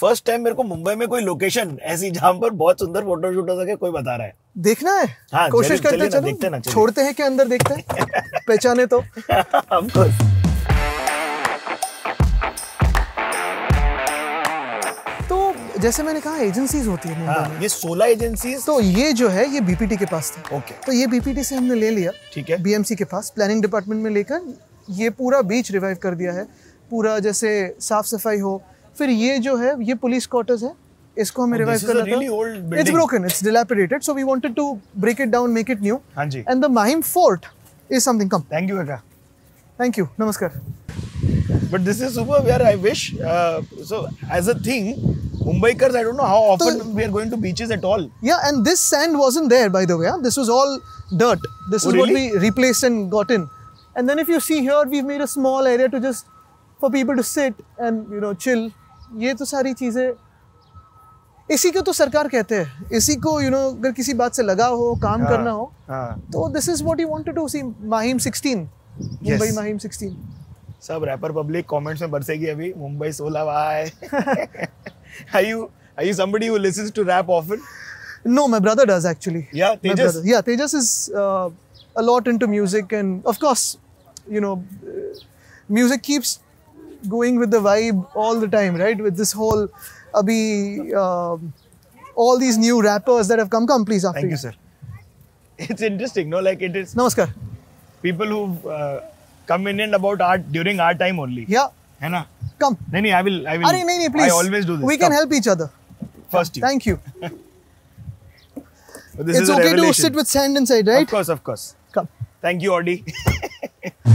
First time मेरे को मुंबई में कोई लोकेशन ऐसी जहाँ पर बहुत सुंदर फ़ोटो शूट हो सके कोई बता रहा है। देखना है। हाँ, कोशिश करते चलो। देखते ना, छोड़ते हैं कि अंदर देखते हैं? पहचाने तो। तो जैसे मैंने कहा एजेंसीज होती है हाँ, ये सोलह एजेंसीज तो ये जो है ये बीपीटी के पास था। ओके। तो ये बीपीटी से हमने ले लिया। ठीक है। बीएमसी के पास प्लानिंग डिपार्टमेंट में लेकर ये पूरा बीच रिवाइव कर दिया है। पूरा जैसे साफ़ सफ़ाई हो फिर ये जो है ये पुलिस क्वार्टर्स है इसको हमें Oh, रिवाइव करना old था it's. Broken it's dilapidated so we wanted to break it down make it new हाँ जी and the mahim fort is something come thank you namaskar But this is super where I wish. Uh, so as a thing, Mumbaikars, I don't know how often we are going to beaches at all. yeah and this sand wasn't there by the way huh? this was all dirt this Oh, is what really? we replaced and got in and then if you see here we've made a small area to just for people to sit and you know chill ये तो सारी चीज़ें इसी को तो सरकार कहते हैं। इसी को यू नो अगर किसी बात से लगा हो काम हाँ, करना हो हाँ. तो this is what you want to see Mahim sixteen Mumbai Mahim sixteen सब रैपर पब्लिक कमेंट्स में बरसेगी अभी मुंबई सोला why are you are you somebody who listens to rap often no my brother does actually yeah Tejas yeah Tejas is a lot into music and of course you know music keeps going with the vibe all the time, right? With this whole Abhi, um all these new rappers that have come. Come, please, after thank you sir it's interesting no like it is Namaskar. people who uh, come in and about art during our time only Yeah, है ना come. नहीं नहीं I will I will Arey, nahi, nahi, please. I always do this We can help each other. first you Thank you. this it's is a okay to revelation. sit with sand inside, right? of course of course